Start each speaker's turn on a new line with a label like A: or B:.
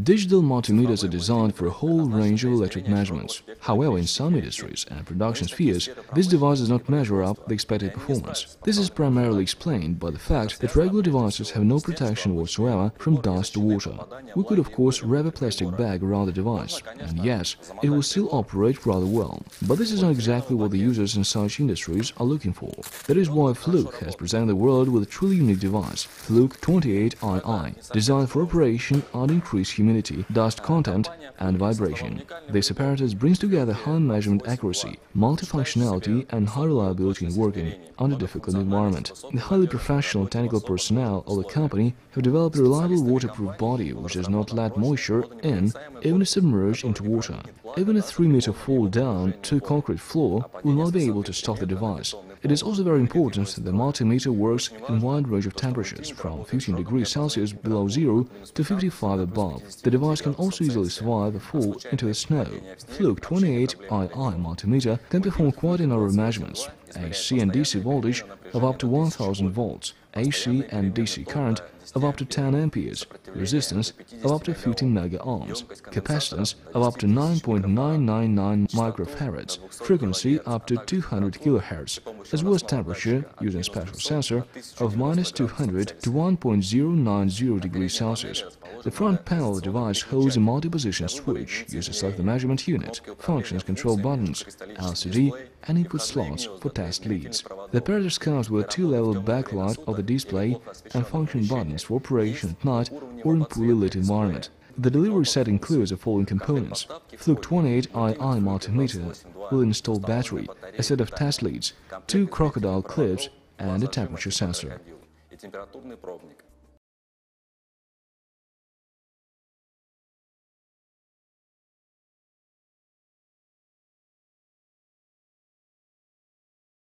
A: Digital multimeters are designed for a whole range of electric measurements. However, in some industries and production spheres, this device does not measure up the expected performance. This is primarily explained by the fact that regular devices have no protection whatsoever from dust or water. We could of course wrap a plastic bag around the device, and yes, it will still operate rather well. But this is not exactly what the users in such industries are looking for. That is why Fluke has presented the world with a truly unique device, Fluke 28II, designed for operation under increased humidity, dust content, and vibration. This apparatus brings together high measurement accuracy, multifunctionality, and high reliability in working under difficult environment. The highly professional technical personnel of the company have developed a reliable waterproof body which does not let moisture in even if submerged into water. Even a 3 meter fall down to concrete floor will not be able to stop the device. It is also very important that the multimeter works in wide range of temperatures, from 15 degrees Celsius below zero to 55 above. The device can also easily survive a fall into the snow. Fluke 28II multimeter can perform quite a number of measurements. AC and DC voltage of up to 1000 volts, AC and DC current of up to 10 amperes, resistance of up to 15 mega ohms, capacitance of up to 9.999 microfarads, frequency up to 200 kHz, as well as temperature using special sensor of minus 200 to 1.090 degrees Celsius. The front panel of the device holds a multi-position switch. Used to select the measurement unit, functions control buttons, LCD, and input slots for test leads. The operator's comes were a two-level backlight of the display and function buttons for operation at night or in poorly lit environment. The delivery set includes the following components. Fluke 28II multimeter will install battery, a set of test leads, two crocodile clips and a temperature sensor.